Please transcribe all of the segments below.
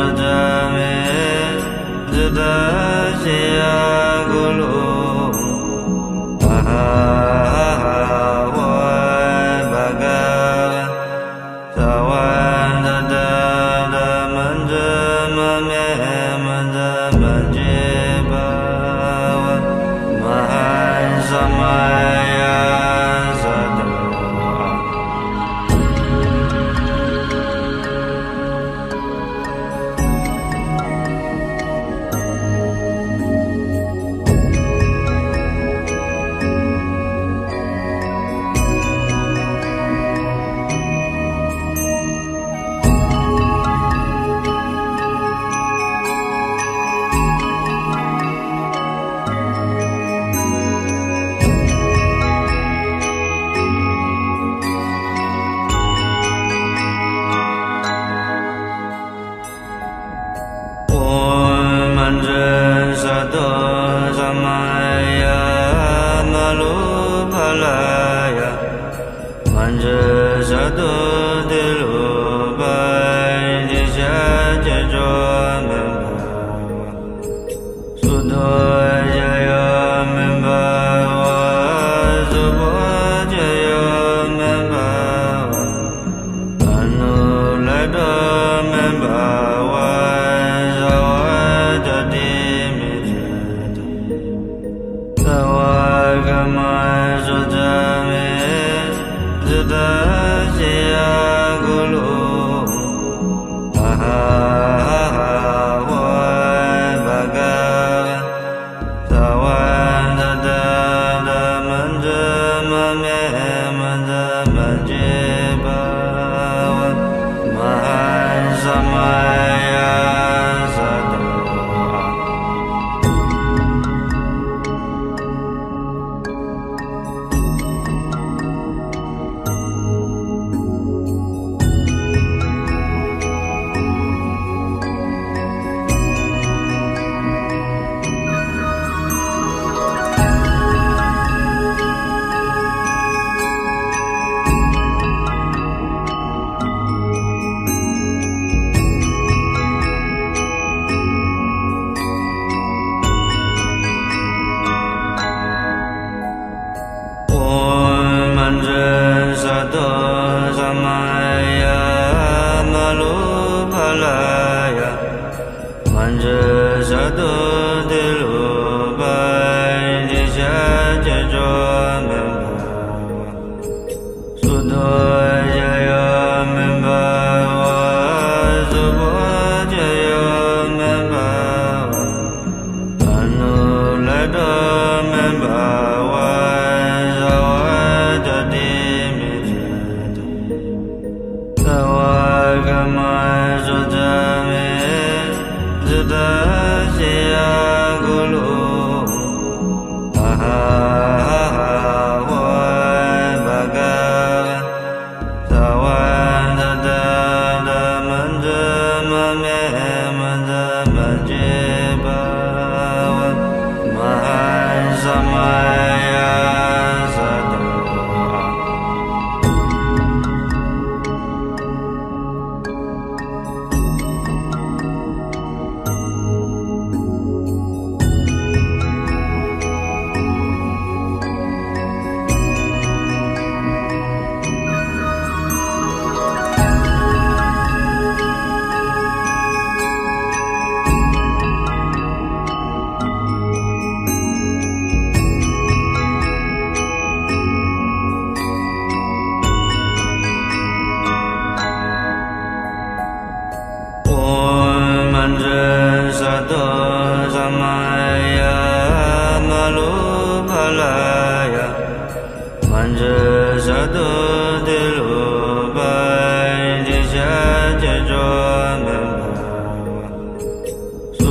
Adame, the Bajia.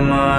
my